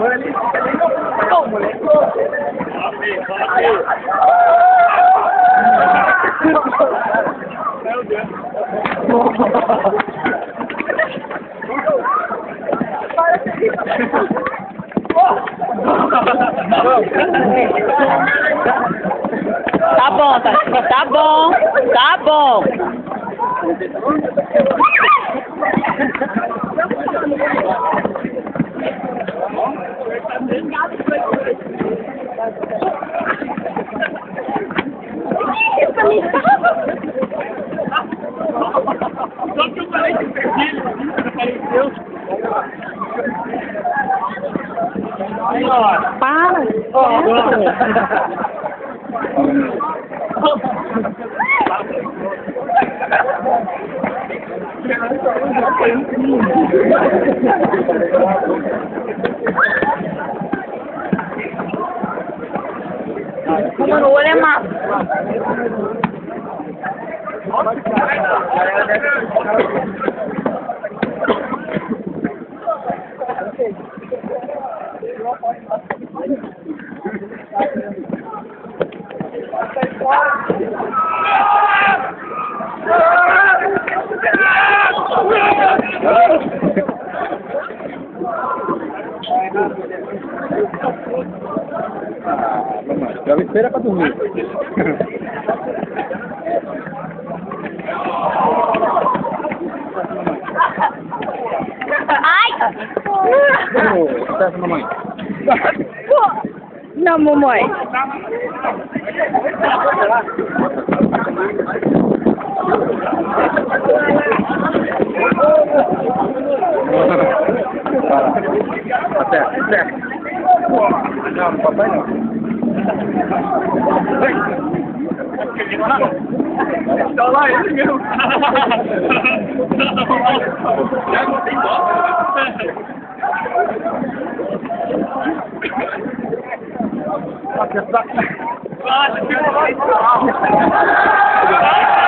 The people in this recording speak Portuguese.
Bueno, Tá bom, tá, tá bom, tá bom. Só que eu falei que perdi, apareceu. Para! Ó, agora! Thank you. 我们努力嘛。Olho é massa. Já espera pra dormir. Ai! Peça, mamãe. Não, mamãe. Até, até. Não, papai não. Tá lá ele mesmo. Já não tem Nossa, que